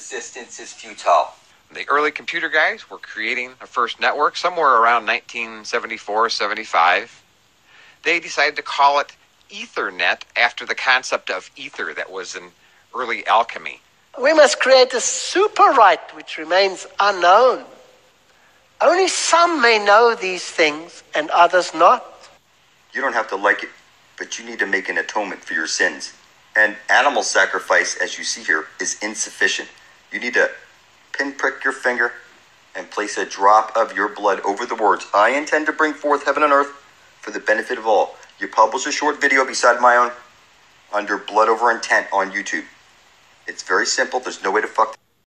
resistance is futile. The early computer guys were creating a first network somewhere around 1974 75. They decided to call it Ethernet after the concept of ether that was in early alchemy. We must create a super rite which remains unknown. Only some may know these things and others not. You don't have to like it, but you need to make an atonement for your sins. And animal sacrifice, as you see here, is insufficient. You need to pinprick your finger and place a drop of your blood over the words, I intend to bring forth heaven and earth for the benefit of all. You publish a short video beside my own under blood over intent on YouTube. It's very simple. There's no way to fuck